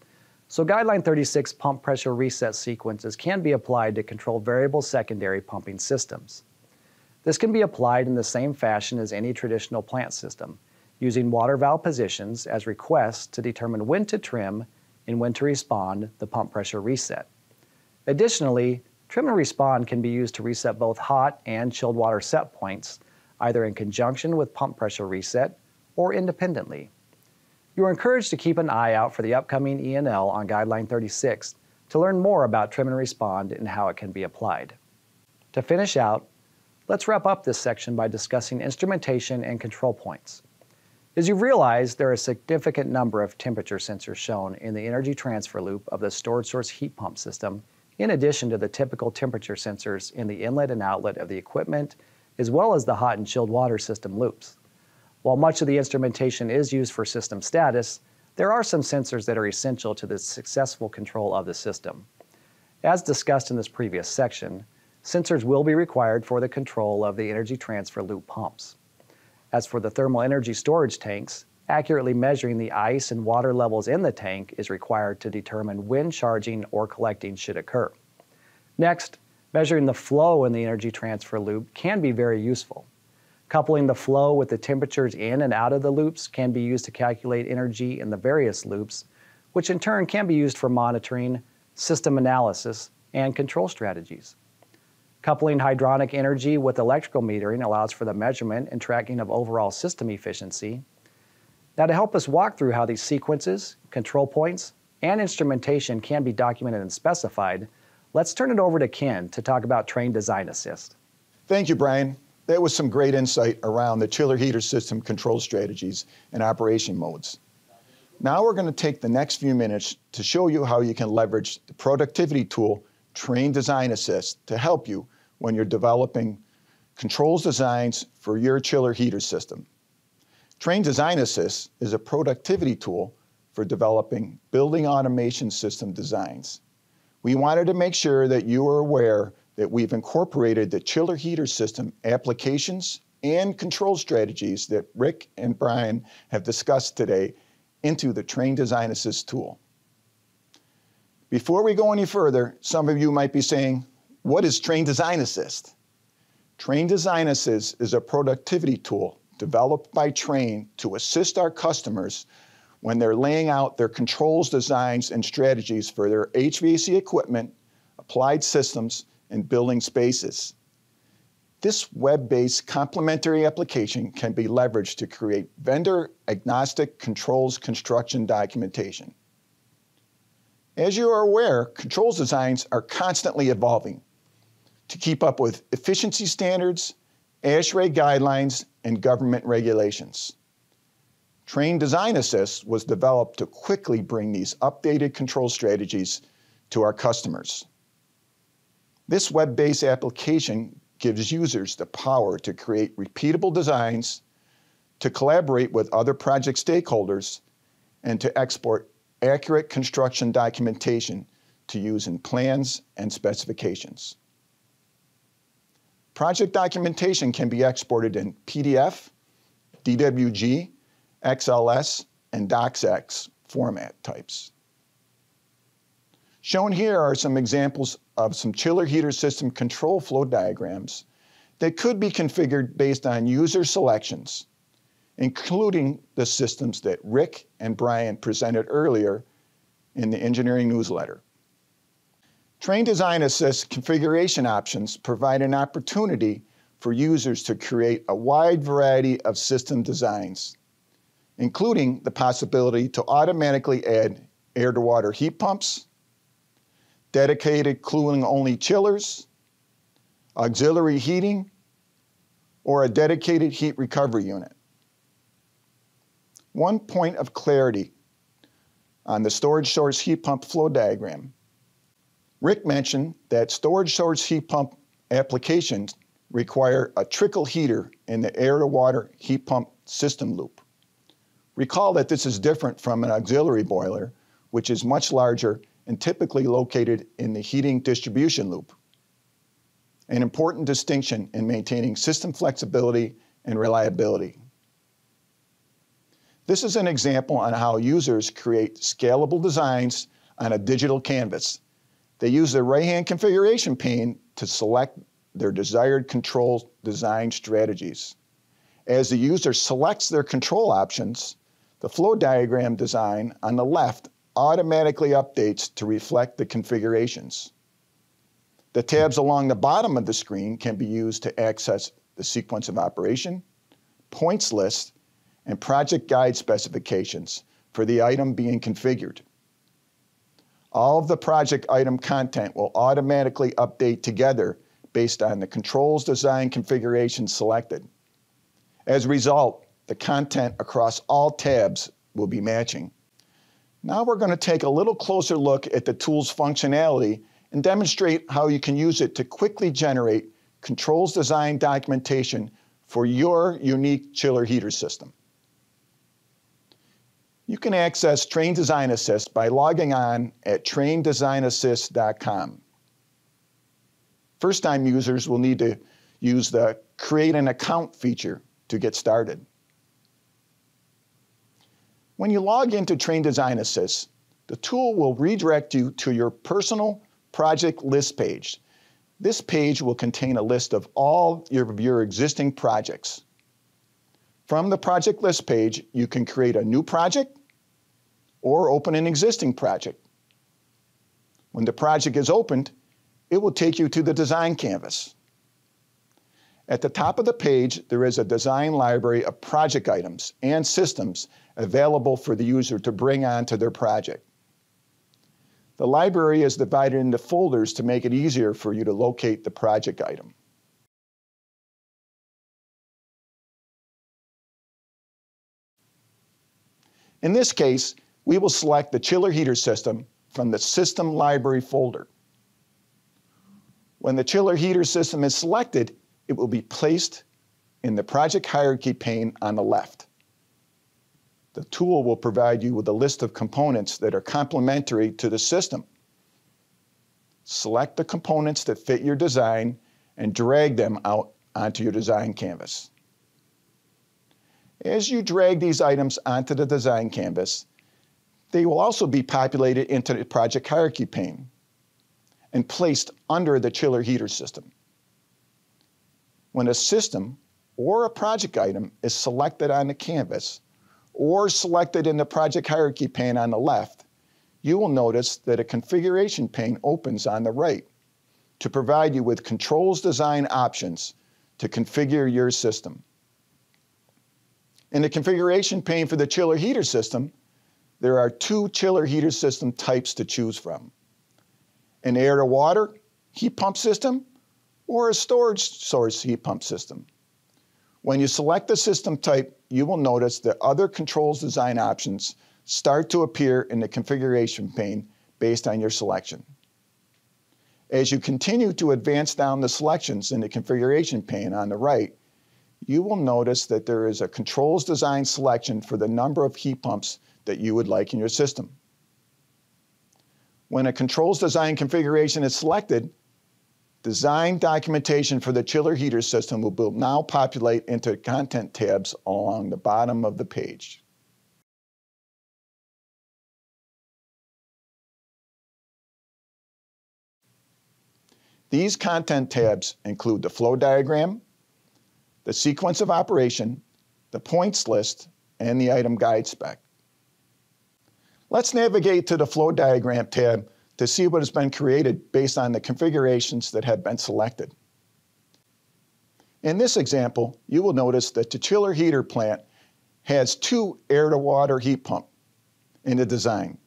so Guideline 36 pump pressure reset sequences can be applied to control variable secondary pumping systems. This can be applied in the same fashion as any traditional plant system, using water valve positions as requests to determine when to trim and when to respond the pump pressure reset. Additionally, trim and respond can be used to reset both hot and chilled water set points, either in conjunction with pump pressure reset or independently. You are encouraged to keep an eye out for the upcoming ENL on Guideline 36 to learn more about trim and respond and how it can be applied. To finish out, Let's wrap up this section by discussing instrumentation and control points. As you realize, there are a significant number of temperature sensors shown in the energy transfer loop of the storage source heat pump system, in addition to the typical temperature sensors in the inlet and outlet of the equipment, as well as the hot and chilled water system loops. While much of the instrumentation is used for system status, there are some sensors that are essential to the successful control of the system. As discussed in this previous section, sensors will be required for the control of the energy transfer loop pumps. As for the thermal energy storage tanks, accurately measuring the ice and water levels in the tank is required to determine when charging or collecting should occur. Next, measuring the flow in the energy transfer loop can be very useful. Coupling the flow with the temperatures in and out of the loops can be used to calculate energy in the various loops, which in turn can be used for monitoring, system analysis, and control strategies. Coupling hydronic energy with electrical metering allows for the measurement and tracking of overall system efficiency. Now to help us walk through how these sequences, control points, and instrumentation can be documented and specified, let's turn it over to Ken to talk about Trane Design Assist. Thank you, Brian. That was some great insight around the chiller heater system control strategies and operation modes. Now we're going to take the next few minutes to show you how you can leverage the productivity tool Trane Design Assist to help you when you're developing controls designs for your chiller heater system. Trane Design Assist is a productivity tool for developing building automation system designs. We wanted to make sure that you are aware that we've incorporated the chiller heater system applications and control strategies that Rick and Brian have discussed today into the Trane Design Assist tool. Before we go any further, some of you might be saying, what is Trane Design Assist? Trane Design Assist is a productivity tool developed by Trane to assist our customers when they're laying out their controls designs and strategies for their HVAC equipment, applied systems, and building spaces. This web-based complementary application can be leveraged to create vendor-agnostic controls construction documentation. As you are aware, controls designs are constantly evolving to keep up with efficiency standards, ASHRAE guidelines, and government regulations. Trane Design Assist was developed to quickly bring these updated control strategies to our customers. This web-based application gives users the power to create repeatable designs, to collaborate with other project stakeholders, and to export accurate construction documentation to use in plans and specifications. Project documentation can be exported in PDF, DWG, XLS, and DocX format types. Shown here are some examples of some chiller heater system control flow diagrams that could be configured based on user selections, including the systems that Rick and Brian presented earlier in the engineering newsletter. Trane Design Assist configuration options provide an opportunity for users to create a wide variety of system designs, including the possibility to automatically add air-to-water heat pumps, dedicated cooling-only chillers, auxiliary heating, or a dedicated heat recovery unit. One point of clarity on the storage source heat pump flow diagram. Rick mentioned that storage source heat pump applications require a trickle heater in the air-to-water heat pump system loop. Recall that this is different from an auxiliary boiler, which is much larger and typically located in the heating distribution loop. An important distinction in maintaining system flexibility and reliability. This is an example on how users create scalable designs on a digital canvas. They use the right-hand configuration pane to select their desired control design strategies. As the user selects their control options, the flow diagram design on the left automatically updates to reflect the configurations. The tabs along the bottom of the screen can be used to access the sequence of operation, points list, and project guide specifications for the item being configured. All of the project item content will automatically update together based on the controls design configuration selected. As a result, the content across all tabs will be matching. Now we're going to take a little closer look at the tool's functionality and demonstrate how you can use it to quickly generate controls design documentation for your unique chiller heater system. You can access Trane Design Assist by logging on at tranedesignassist.com. First-time users will need to use the Create an Account feature to get started. When you log into Trane Design Assist, the tool will redirect you to your personal project list page. This page will contain a list of all your, your existing projects. From the project list page, you can create a new project or open an existing project. When the project is opened, it will take you to the design canvas. At the top of the page, there is a design library of project items and systems available for the user to bring onto their project. The library is divided into folders to make it easier for you to locate the project item. In this case, we will select the chiller heater system from the System Library folder. When the chiller heater system is selected, it will be placed in the project hierarchy pane on the left. The tool will provide you with a list of components that are complementary to the system. Select the components that fit your design and drag them out onto your design canvas. As you drag these items onto the design canvas, they will also be populated into the project hierarchy pane and placed under the chiller heater system. When a system or a project item is selected on the canvas or selected in the project hierarchy pane on the left, you will notice that a configuration pane opens on the right to provide you with controls design options to configure your system. In the configuration pane for the chiller heater system, there are two chiller heater system types to choose from an air to water heat pump system or a storage source heat pump system. When you select the system type, you will notice that other controls design options start to appear in the configuration pane based on your selection. As you continue to advance down the selections in the configuration pane on the right, you will notice that there is a controls design selection for the number of heat pumps that you would like in your system. When a controls design configuration is selected, design documentation for the chiller heater system will now populate into content tabs along the bottom of the page. These content tabs include the flow diagram, the sequence of operation, the points list, and the item guide spec. Let's navigate to the flow diagram tab to see what has been created based on the configurations that have been selected. In this example, you will notice that the chiller heater plant has two air-to-water heat pump in the design.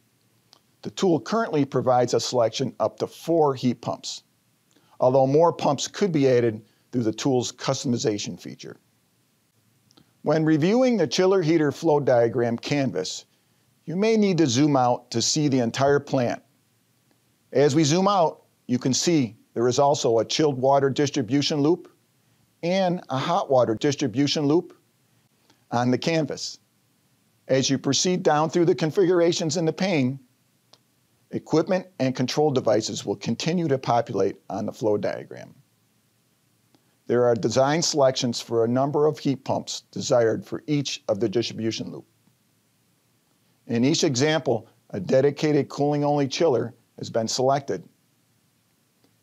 The tool currently provides a selection up to four heat pumps although more pumps could be added through the tool's customization feature. When reviewing the chiller heater flow diagram canvas, you may need to zoom out to see the entire plant. As we zoom out, you can see there is also a chilled water distribution loop and a hot water distribution loop on the canvas. As you proceed down through the configurations in the pane, Equipment and control devices will continue to populate on the flow diagram. There are design selections for a number of heat pumps desired for each of the distribution loop. In each example, a dedicated cooling-only chiller has been selected.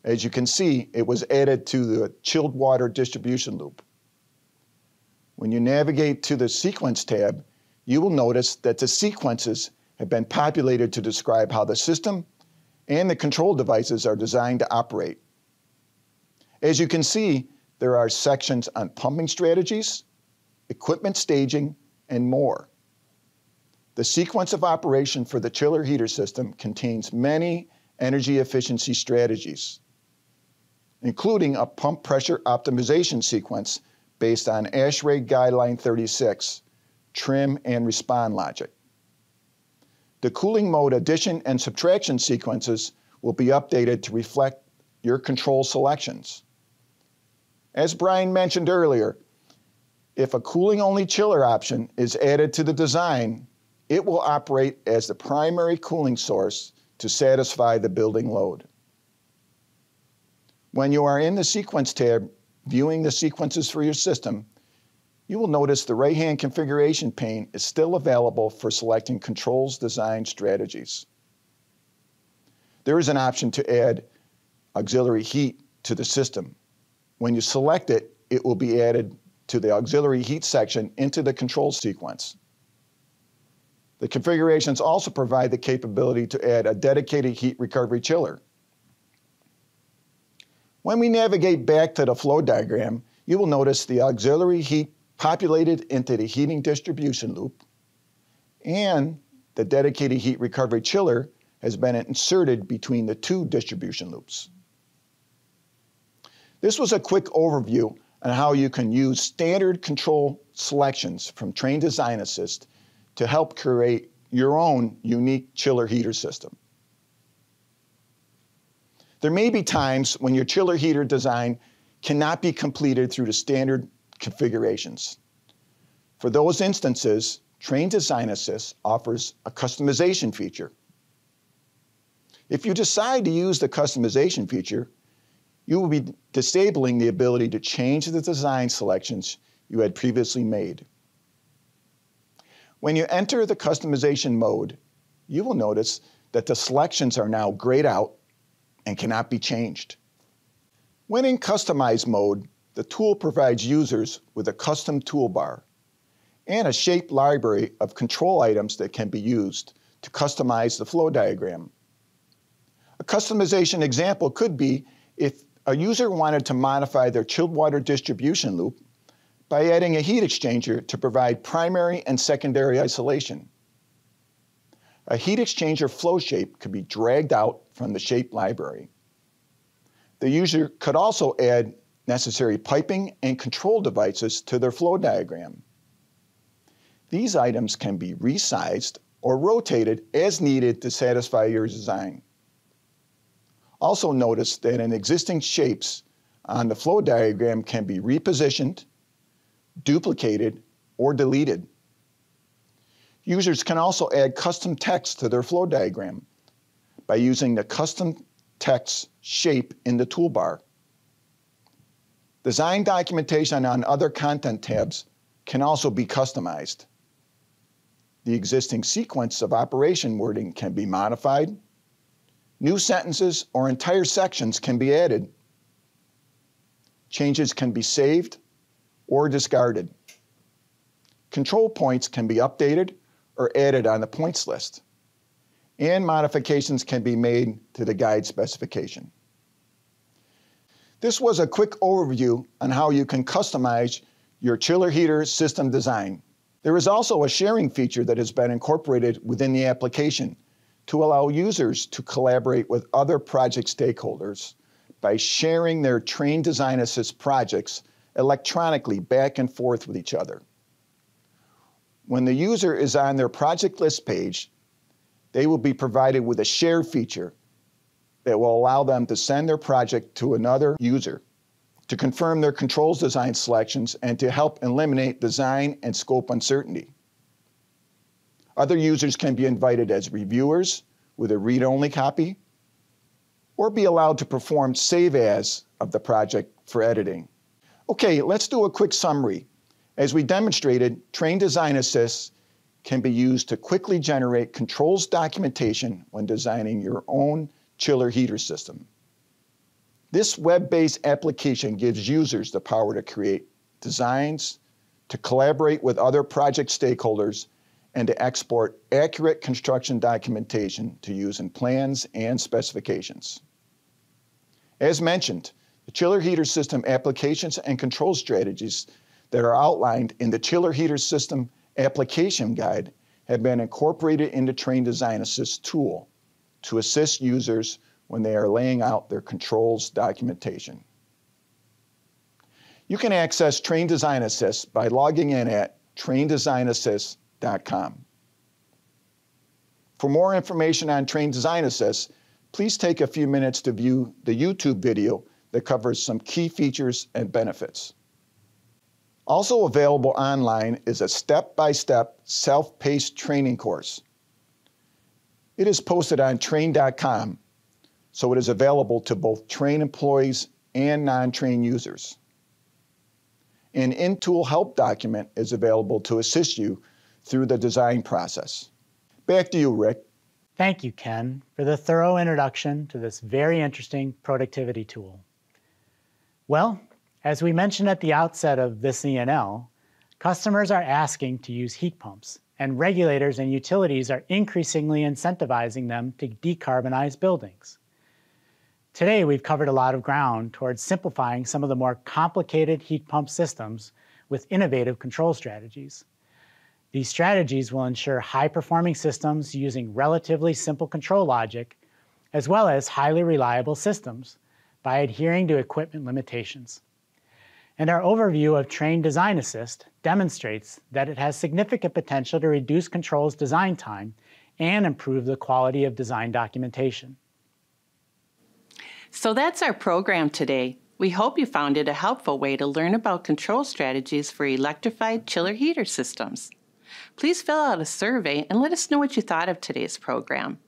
As you can see, it was added to the chilled water distribution loop. When you navigate to the Sequence tab, you will notice that the sequences have been populated to describe how the system and the control devices are designed to operate. As you can see, there are sections on pumping strategies, equipment staging, and more. The sequence of operation for the chiller heater system contains many energy efficiency strategies, including a pump pressure optimization sequence based on ASHRAE Guideline 36, trim and respond logic. The cooling mode addition and subtraction sequences will be updated to reflect your control selections. As Brian mentioned earlier, if a cooling-only chiller option is added to the design, it will operate as the primary cooling source to satisfy the building load. When you are in the Sequence tab viewing the sequences for your system, you will notice the right-hand configuration pane is still available for selecting controls design strategies. There is an option to add auxiliary heat to the system. When you select it, it will be added to the auxiliary heat section into the control sequence. The configurations also provide the capability to add a dedicated heat recovery chiller. When we navigate back to the flow diagram, you will notice the auxiliary heat populated into the heating distribution loop, and the dedicated heat recovery chiller has been inserted between the two distribution loops. This was a quick overview on how you can use standard control selections from Trane Design Assist to help create your own unique chiller heater system. There may be times when your chiller heater design cannot be completed through the standard configurations. For those instances, Trane Design Assist offers a customization feature. If you decide to use the customization feature, you will be disabling the ability to change the design selections you had previously made. When you enter the customization mode, you will notice that the selections are now grayed out and cannot be changed. When in Customize mode, the tool provides users with a custom toolbar and a shape library of control items that can be used to customize the flow diagram. A customization example could be if a user wanted to modify their chilled water distribution loop by adding a heat exchanger to provide primary and secondary isolation. A heat exchanger flow shape could be dragged out from the shape library. The user could also add necessary piping and control devices to their flow diagram. These items can be resized or rotated as needed to satisfy your design. Also notice that an existing shapes on the flow diagram can be repositioned, duplicated, or deleted. Users can also add custom text to their flow diagram by using the custom text shape in the toolbar. Design documentation on other content tabs can also be customized. The existing sequence of operation wording can be modified. New sentences or entire sections can be added. Changes can be saved or discarded. Control points can be updated or added on the points list. And modifications can be made to the guide specification. This was a quick overview on how you can customize your chiller heater system design. There is also a sharing feature that has been incorporated within the application to allow users to collaborate with other project stakeholders by sharing their Trane Design Assist projects electronically back and forth with each other. When the user is on their project list page, they will be provided with a share feature that will allow them to send their project to another user to confirm their controls design selections and to help eliminate design and scope uncertainty. Other users can be invited as reviewers with a read-only copy or be allowed to perform save as of the project for editing. Okay, let's do a quick summary. As we demonstrated, Trane Design Assist can be used to quickly generate controls documentation when designing your own chiller heater system. This web-based application gives users the power to create designs, to collaborate with other project stakeholders, and to export accurate construction documentation to use in plans and specifications. As mentioned, chiller heater system applications and control strategies that are outlined in the chiller heater system application guide have been incorporated into Trane Design Assist tool to assist users when they are laying out their controls documentation. You can access Trane Design Assist by logging in at tranedesignassist.com. For more information on Trane Design Assist, please take a few minutes to view the YouTube video that covers some key features and benefits. Also available online is a step-by-step self-paced training course. It is posted on trane.com, so it is available to both Trane employees and non-Trane users. An in-tool help document is available to assist you through the design process. Back to you, Rick. Thank you, Ken, for the thorough introduction to this very interesting productivity tool. Well, as we mentioned at the outset of this ENL, customers are asking to use heat pumps, and regulators and utilities are increasingly incentivizing them to decarbonize buildings. Today, we've covered a lot of ground towards simplifying some of the more complicated heat pump systems with innovative control strategies. These strategies will ensure high-performing systems using relatively simple control logic, as well as highly reliable systems by adhering to equipment limitations. And our overview of Trane Design Assist demonstrates that it has significant potential to reduce controls design time and improve the quality of design documentation. So that's our program today. We hope you found it a helpful way to learn about control strategies for electrified chiller heater systems. Please fill out a survey and let us know what you thought of today's program.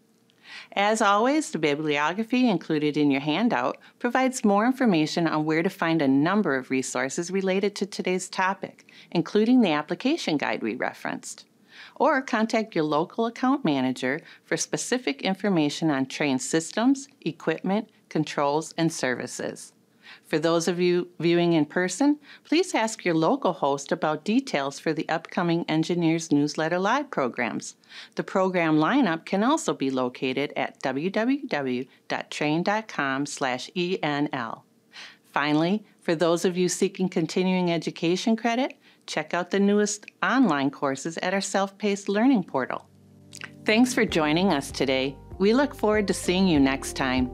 As always, the bibliography included in your handout provides more information on where to find a number of resources related to today's topic, including the application guide we referenced. Or contact your local account manager for specific information on Trane systems, equipment, controls, and services. For those of you viewing in person, please ask your local host about details for the upcoming Engineers Newsletter Live programs. The program lineup can also be located at www.trane.com/enl. Finally, for those of you seeking continuing education credit, check out the newest online courses at our self-paced learning portal. Thanks for joining us today. We look forward to seeing you next time.